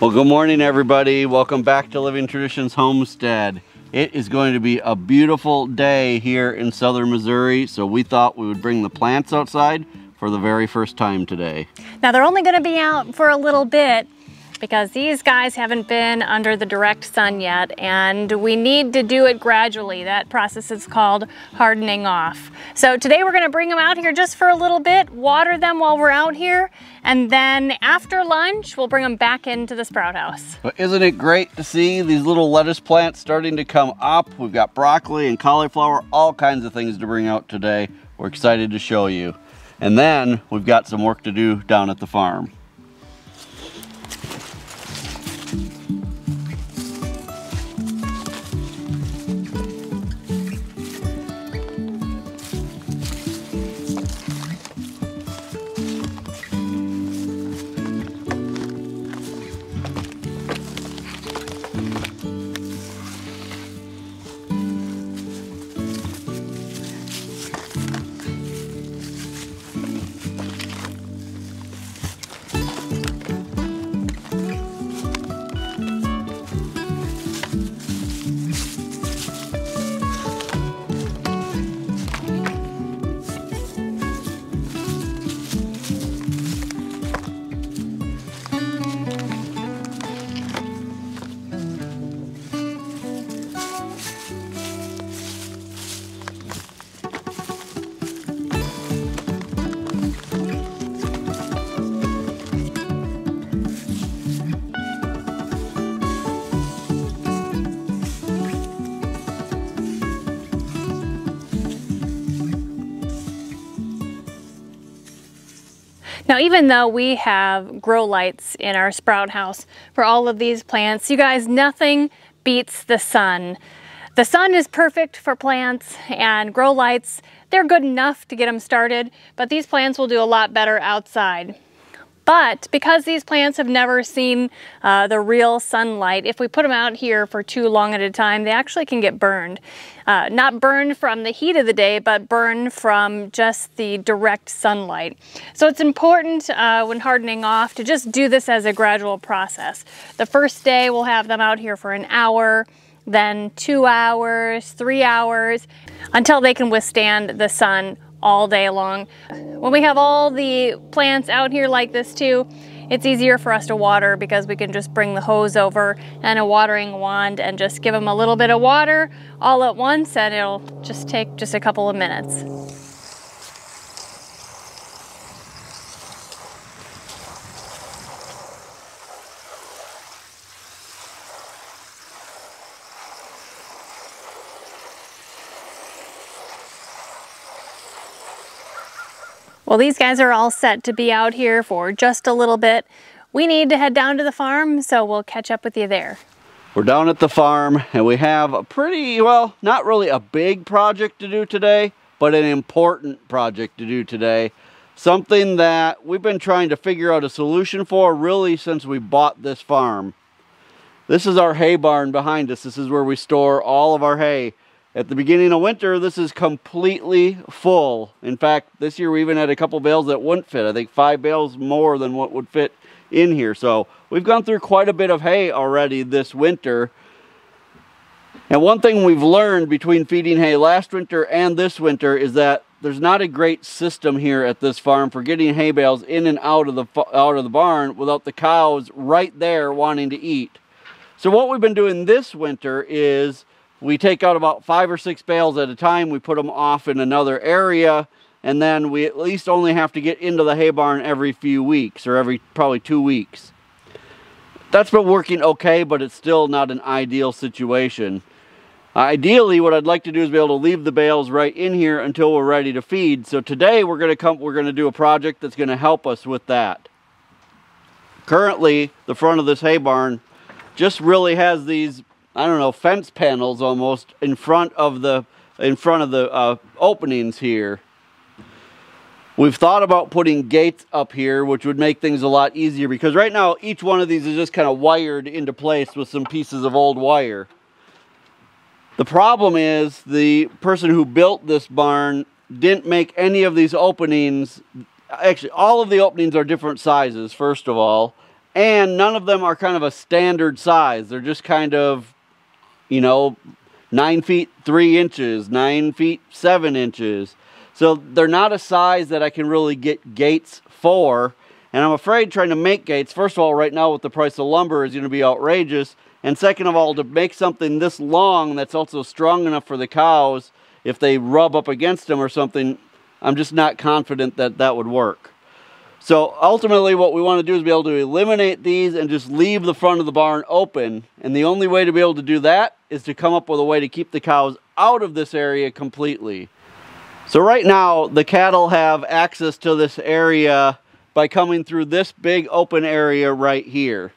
Well, good morning, everybody. Welcome back to Living Traditions Homestead. It is going to be a beautiful day here in southern Missouri, so we thought we would bring the plants outside for the very first time today. Now they're only going to be out for a little bit, because these guys haven't been under the direct sun yet and we need to do it gradually. That process is called hardening off. So today we're gonna bring them out here just for a little bit, water them while we're out here, and then after lunch, we'll bring them back into the sprout house. But isn't it great to see these little lettuce plants starting to come up? We've got broccoli and cauliflower, all kinds of things to bring out today. We're excited to show you. And then we've got some work to do down at the farm. Even though we have grow lights in our sprout house for all of these plants, you guys, nothing beats the sun. The sun is perfect for plants and grow lights, they're good enough to get them started, but these plants will do a lot better outside. But because these plants have never seen uh, the real sunlight, if we put them out here for too long at a time, they actually can get burned. Uh, not burned from the heat of the day, but burned from just the direct sunlight. So it's important uh, when hardening off to just do this as a gradual process. The first day we'll have them out here for an hour, then two hours, three hours, until they can withstand the sun all day long. When we have all the plants out here like this too, it's easier for us to water because we can just bring the hose over and a watering wand and just give them a little bit of water all at once and it'll just take just a couple of minutes. Well, these guys are all set to be out here for just a little bit. We need to head down to the farm, so we'll catch up with you there. We're down at the farm and we have a pretty, well, not really a big project to do today, but an important project to do today. Something that we've been trying to figure out a solution for really since we bought this farm. This is our hay barn behind us. This is where we store all of our hay. At the beginning of winter, this is completely full. In fact, this year we even had a couple bales that wouldn't fit. I think five bales more than what would fit in here. So we've gone through quite a bit of hay already this winter. And one thing we've learned between feeding hay last winter and this winter is that there's not a great system here at this farm for getting hay bales in and out of the out of the barn without the cows right there wanting to eat. So what we've been doing this winter is we take out about five or six bales at a time. We put them off in another area and then we at least only have to get into the hay barn every few weeks or every probably two weeks. That's been working okay, but it's still not an ideal situation. ideally, what I'd like to do is be able to leave the bales right in here until we're ready to feed. So today we're going to come, we're going to do a project that's going to help us with that. Currently, the front of this hay barn just really has these I don't know, fence panels almost in front of the in front of the uh, openings here. We've thought about putting gates up here, which would make things a lot easier because right now each one of these is just kind of wired into place with some pieces of old wire. The problem is the person who built this barn didn't make any of these openings. Actually, all of the openings are different sizes, first of all. and none of them are kind of a standard size. They're just kind of, you know, nine feet three inches, nine feet seven inches. So they're not a size that I can really get gates for. And I'm afraid trying to make gates, first of all, right now with the price of lumber is going to be outrageous. And second of all, to make something this long that's also strong enough for the cows, if they rub up against them or something, I'm just not confident that that would work. So ultimately what we want to do is be able to eliminate these and just leave the front of the barn open. And the only way to be able to do that is to come up with a way to keep the cows out of this area completely. So right now the cattle have access to this area by coming through this big open area right here.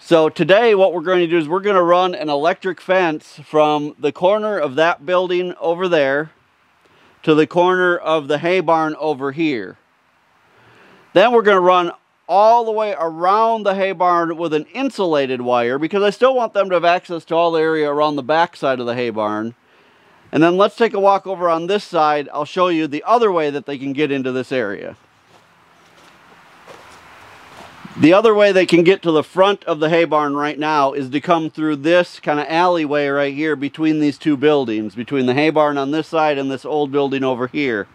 So today what we're going to do is we're going to run an electric fence from the corner of that building over there to the corner of the hay barn over here. Then we're going to run all the way around the hay barn with an insulated wire because I still want them to have access to all the area around the back side of the hay barn. And then let's take a walk over on this side. I'll show you the other way that they can get into this area. The other way they can get to the front of the hay barn right now is to come through this kind of alleyway right here between these two buildings, between the hay barn on this side and this old building over here.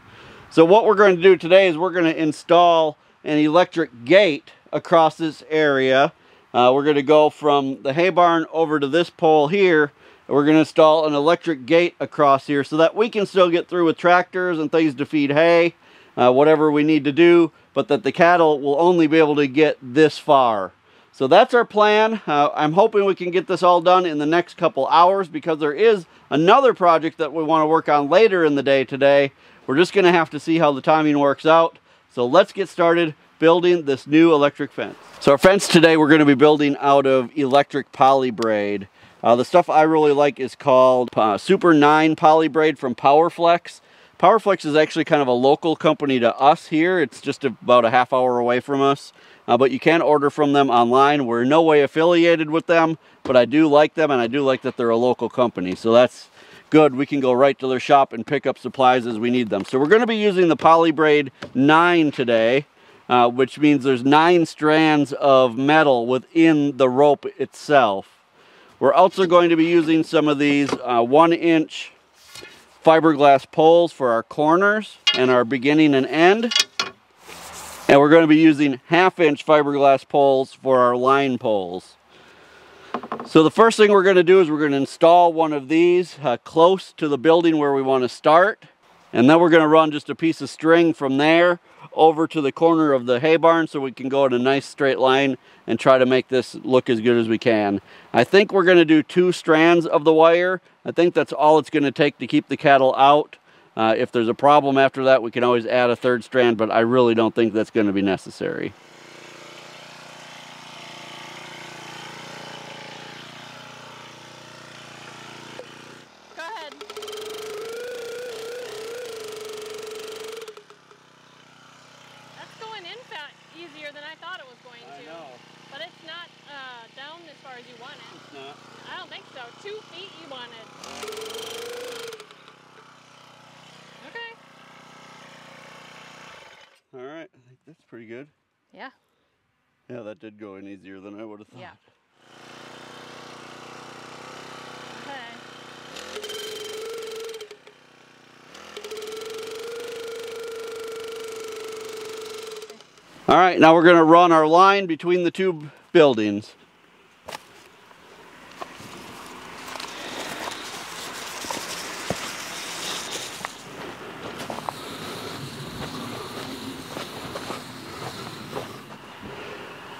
So what we're going to do today is we're going to install an electric gate across this area. Uh, we're going to go from the hay barn over to this pole here. We're going to install an electric gate across here so that we can still get through with tractors and things to feed hay, uh, whatever we need to do, but that the cattle will only be able to get this far. So that's our plan. Uh, I'm hoping we can get this all done in the next couple hours because there is another project that we want to work on later in the day today. We're just going to have to see how the timing works out. So let's get started building this new electric fence. So our fence today we're going to be building out of electric poly braid. Uh, the stuff I really like is called uh, Super 9 poly braid from Powerflex. Powerflex is actually kind of a local company to us here. It's just about a half hour away from us. Uh, but you can order from them online. We're no way affiliated with them, but I do like them and I do like that they're a local company. So that's good. We can go right to their shop and pick up supplies as we need them. So we're going to be using the Polybraid 9 today, uh, which means there's nine strands of metal within the rope itself. We're also going to be using some of these uh, one inch fiberglass poles for our corners and our beginning and end. And we're going to be using half inch fiberglass poles for our line poles. So the first thing we're going to do is we're going to install one of these uh, close to the building where we want to start. And then we're going to run just a piece of string from there over to the corner of the hay barn so we can go in a nice straight line and try to make this look as good as we can. I think we're going to do two strands of the wire. I think that's all it's going to take to keep the cattle out. Uh, if there's a problem after that, we can always add a third strand, but I really don't think that's going to be necessary. All right, I think that's pretty good. Yeah. Yeah, that did go in easier than I would have thought. Yeah. Okay. All right, now we're going to run our line between the two buildings.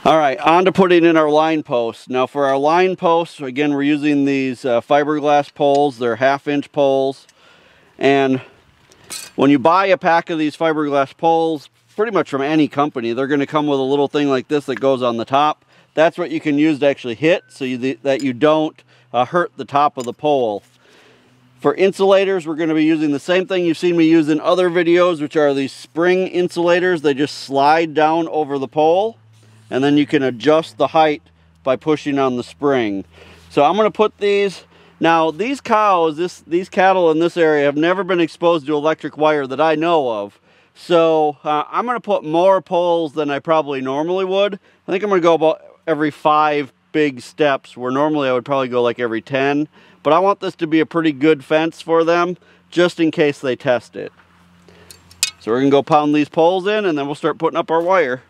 All right, on to putting in our line posts. Now for our line posts, again, we're using these uh, fiberglass poles. They're half inch poles. And when you buy a pack of these fiberglass poles, pretty much from any company, they're gonna come with a little thing like this that goes on the top. That's what you can use to actually hit so you, that you don't uh, hurt the top of the pole. For insulators, we're going to be using the same thing you've seen me use in other videos, which are these spring insulators. They just slide down over the pole and then you can adjust the height by pushing on the spring. So I'm going to put these, now these cows, this, these cattle in this area have never been exposed to electric wire that I know of. So uh, I'm going to put more poles than I probably normally would. I think I'm to go about every five big steps where normally I would probably go like every 10. But I want this to be a pretty good fence for them just in case they test it. So we're to go pound these poles in and then we'll start putting up our wire.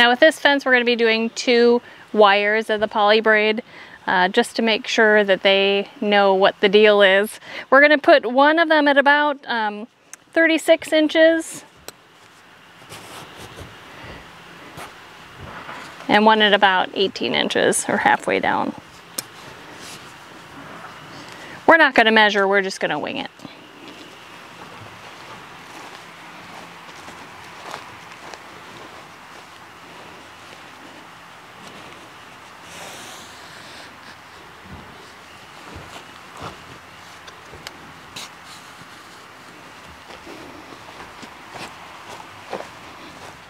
Now with this fence, we're going to be doing two wires of the poly braid uh, just to make sure that they know what the deal is. We're going to put one of them at about um, 36 inches and one at about 18 inches or halfway down. We're not going to measure, we're just going to wing it.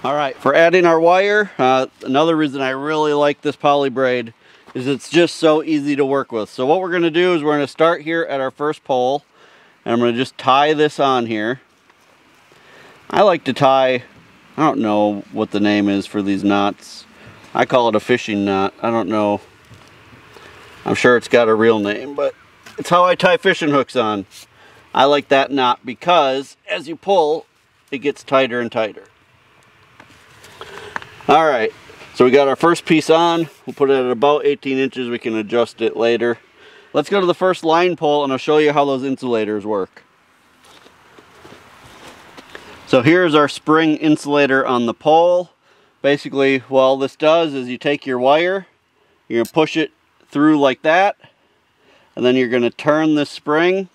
All right, for adding our wire, uh, another reason I really like this poly braid is it's just so easy to work with. So what we're gonna do is we're gonna start here at our first pole and I'm gonna just tie this on here. I like to tie, I don't know what the name is for these knots. I call it a fishing knot. I don't know. I'm sure it's got a real name, but it's how I tie fishing hooks on. I like that knot because as you pull, it gets tighter and tighter. All right, so we got our first piece on. We'll put it at about 18 inches. We can adjust it later. Let's go to the first line pole and I'll show you how those insulators work. So here's our spring insulator on the pole. Basically, what all this does is you take your wire, you're gonna push it through like that, and then you're gonna turn this spring,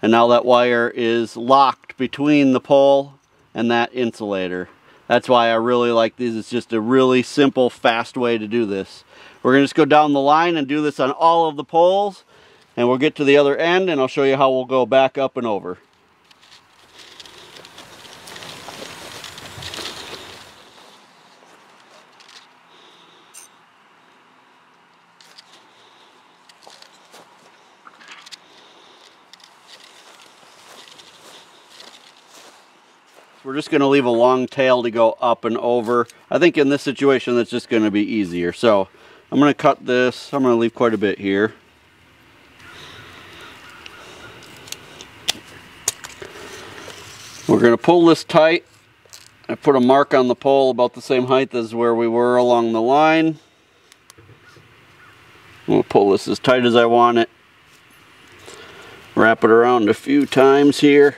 and now that wire is locked between the pole and that insulator. That's why I really like these. It's just a really simple, fast way to do this. We're going to just go down the line and do this on all of the poles. And we'll get to the other end and I'll show you how we'll go back up and over. We're just going to leave a long tail to go up and over. I think in this situation that's just going to be easier. So I'm going to cut this. I'm going to leave quite a bit here. We're going to pull this tight. I put a mark on the pole about the same height as where we were along the line. We'll pull this as tight as I want it. Wrap it around a few times here.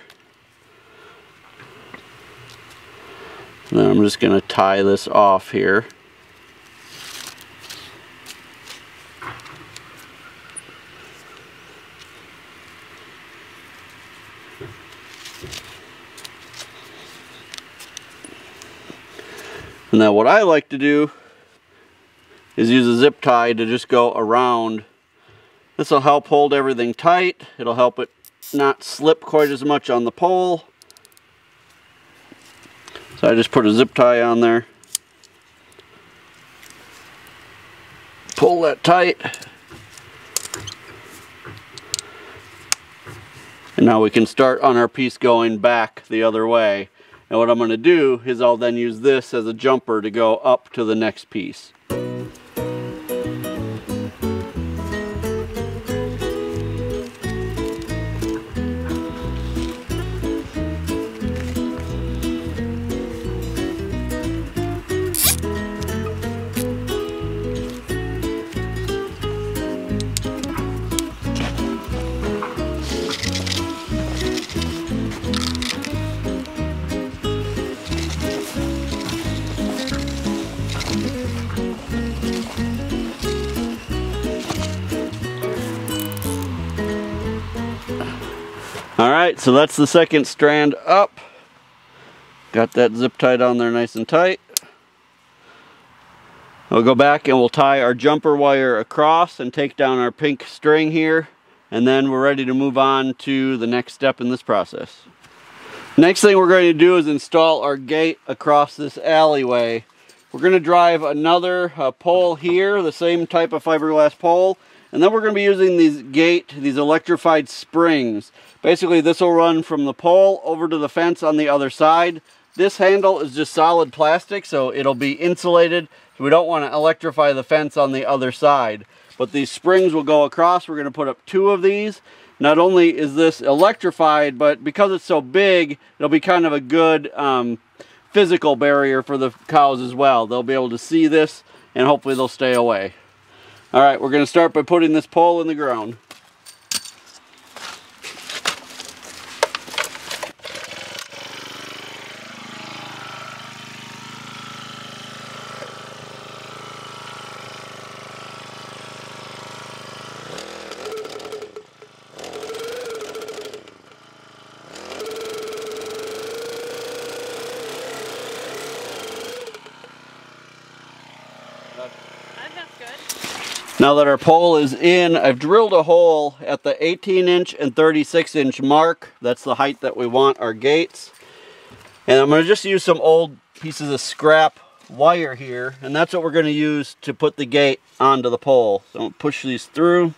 And then I'm just going to tie this off here. Then what I like to do is use a zip tie to just go around. This will help hold everything tight. It'll help it not slip quite as much on the pole. So I just put a zip tie on there. Pull that tight. And now we can start on our piece going back the other way. And what I'm going to do is I'll then use this as a jumper to go up to the next piece. So that's the second strand up. Got that zip tied on there nice and tight. We'll go back and we'll tie our jumper wire across and take down our pink string here. And then we're ready to move on to the next step in this process. Next thing we're going to do is install our gate across this alleyway. We're going to drive another uh, pole here, the same type of fiberglass pole. And then we're going to be using these gate, these electrified springs. Basically this will run from the pole over to the fence on the other side. This handle is just solid plastic, so it'll be insulated. So we don't want to electrify the fence on the other side. But these springs will go across. We're going to put up two of these. Not only is this electrified, but because it's so big, it'll be kind of a good um, physical barrier for the cows as well. They'll be able to see this and hopefully they'll stay away. All right, we're going to start by putting this pole in the ground. Pole is in, I've drilled a hole at the 18 inch and 36 inch mark. That's the height that we want our gates. And I'm gonna just use some old pieces of scrap wire here, and that's what we're gonna use to put the gate onto the pole. So I'm gonna push these through.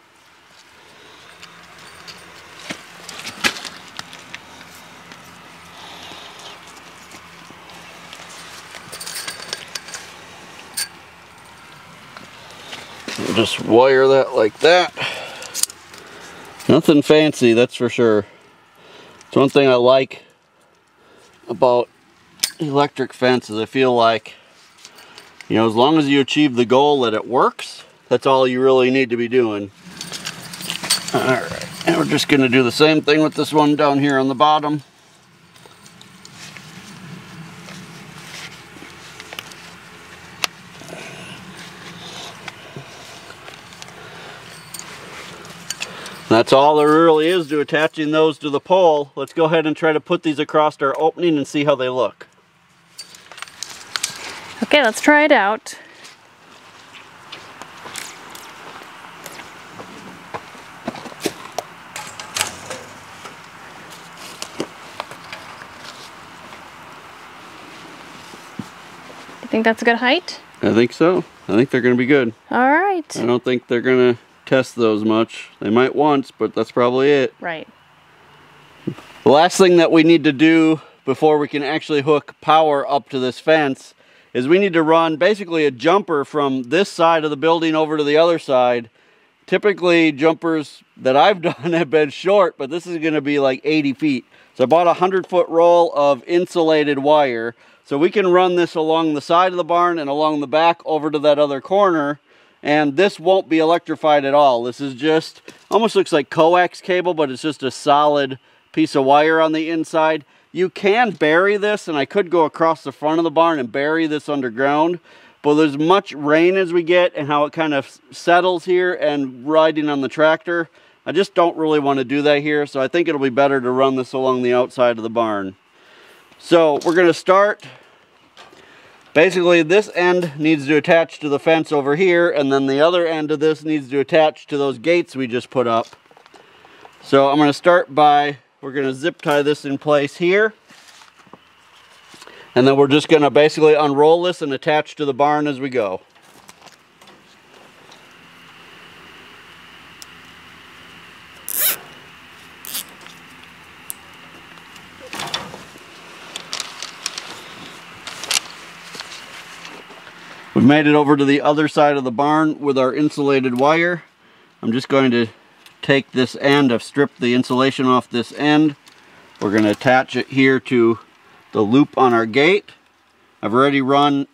Just wire that like that. Nothing fancy, that's for sure. It's one thing I like about electric fences. I feel like, you know, as long as you achieve the goal that it works, that's all you really need to be doing. All right, and we're just gonna do the same thing with this one down here on the bottom. That's all there really is to attaching those to the pole. Let's go ahead and try to put these across our opening and see how they look. Okay, let's try it out. You think that's a good height? I think so. I think they're going to be good. All right. I don't think they're going to test those much. They might once, but that's probably it. Right. The last thing that we need to do before we can actually hook power up to this fence is we need to run basically a jumper from this side of the building over to the other side. Typically jumpers that I've done have been short, but this is gonna be like 80 feet. So I bought a 100 foot roll of insulated wire. So we can run this along the side of the barn and along the back over to that other corner and this won't be electrified at all. This is just, almost looks like coax cable, but it's just a solid piece of wire on the inside. You can bury this, and I could go across the front of the barn and bury this underground, but there's much rain as we get and how it kind of settles here and riding on the tractor. I just don't really want to do that here, so I think it'll be better to run this along the outside of the barn. So we're going to start Basically, this end needs to attach to the fence over here, and then the other end of this needs to attach to those gates we just put up. So I'm going to start by, we're going to zip tie this in place here. And then we're just going to basically unroll this and attach to the barn as we go. We've made it over to the other side of the barn with our insulated wire. I'm just going to take this end, I've stripped the insulation off this end. We're going to attach it here to the loop on our gate. I've already run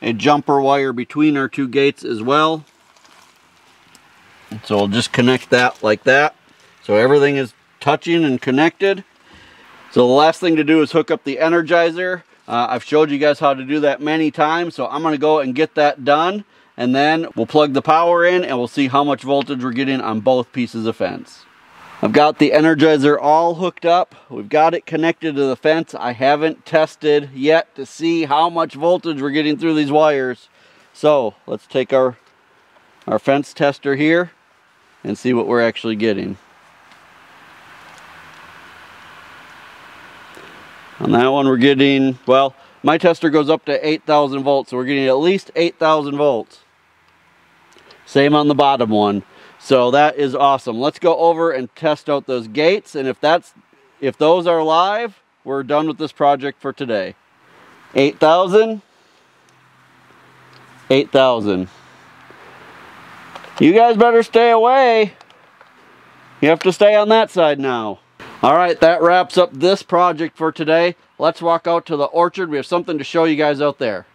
a jumper wire between our two gates as well. So I'll just connect that like that. So everything is touching and connected. So the last thing to do is hook up the Energizer. Uh, I've showed you guys how to do that many times, so I'm going to go and get that done. And then we'll plug the power in and we'll see how much voltage we're getting on both pieces of fence. I've got the Energizer all hooked up. We've got it connected to the fence. I haven't tested yet to see how much voltage we're getting through these wires. So let's take our, our fence tester here and see what we're actually getting. On that one we're getting, well, my tester goes up to 8,000 volts, so we're getting at least 8,000 volts. Same on the bottom one. So that is awesome. Let's go over and test out those gates. And if that's if those are live, we're done with this project for today. 8,000. 8,000. You guys better stay away. You have to stay on that side now. All right, that wraps up this project for today. Let's walk out to the orchard. We have something to show you guys out there.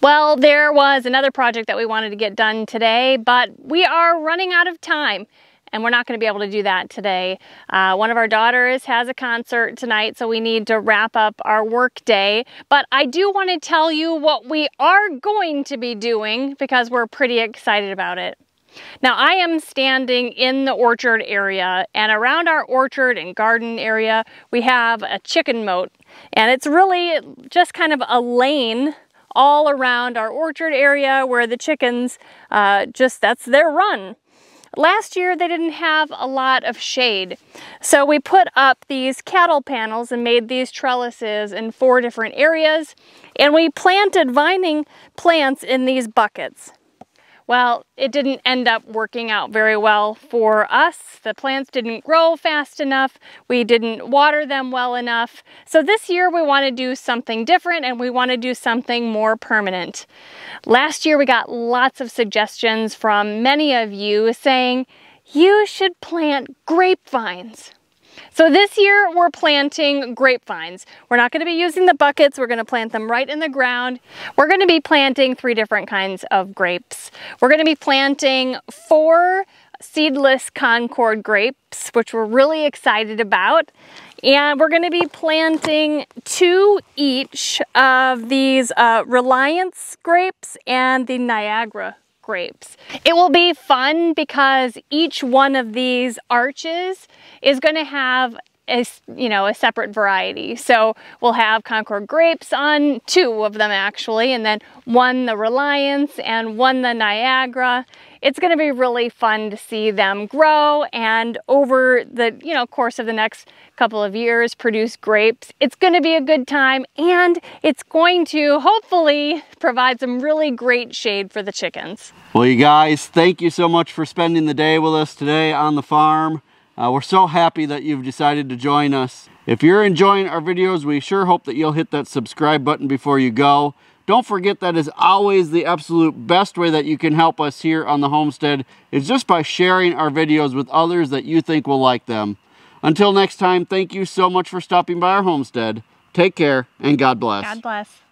Well, there was another project that we wanted to get done today, but we are running out of time and we're not going to be able to do that today. Uh, one of our daughters has a concert tonight, so we need to wrap up our work day. But I do want to tell you what we are going to be doing because we're pretty excited about it. Now I am standing in the orchard area and around our orchard and garden area we have a chicken moat and it's really just kind of a lane all around our orchard area where the chickens uh, just, that's their run. Last year they didn't have a lot of shade. So we put up these cattle panels and made these trellises in four different areas. And we planted vining plants in these buckets. Well, it didn't end up working out very well for us. The plants didn't grow fast enough. We didn't water them well enough. So this year we want to do something different and we want to do something more permanent. Last year we got lots of suggestions from many of you saying, you should plant grapevines. So this year we're planting grapevines. We're not going to be using the buckets. We're going to plant them right in the ground. We're going to be planting three different kinds of grapes. We're going to be planting four seedless Concord grapes, which we're really excited about. And we're gonna be planting two each of these uh, Reliance grapes and the Niagara grapes. It will be fun because each one of these arches is going to have a, you know, a separate variety. So we'll have Concord grapes on two of them actually, and then one the Reliance and one the Niagara. It's gonna be really fun to see them grow and over the, you know, course of the next couple of years produce grapes. It's gonna be a good time and it's going to hopefully provide some really great shade for the chickens. Well, you guys, thank you so much for spending the day with us today on the farm. Uh, we're so happy that you've decided to join us. If you're enjoying our videos, we sure hope that you'll hit that subscribe button before you go. Don't forget that is always the absolute best way that you can help us here on the homestead is just by sharing our videos with others that you think will like them. Until next time, thank you so much for stopping by our homestead. Take care and God bless. God bless.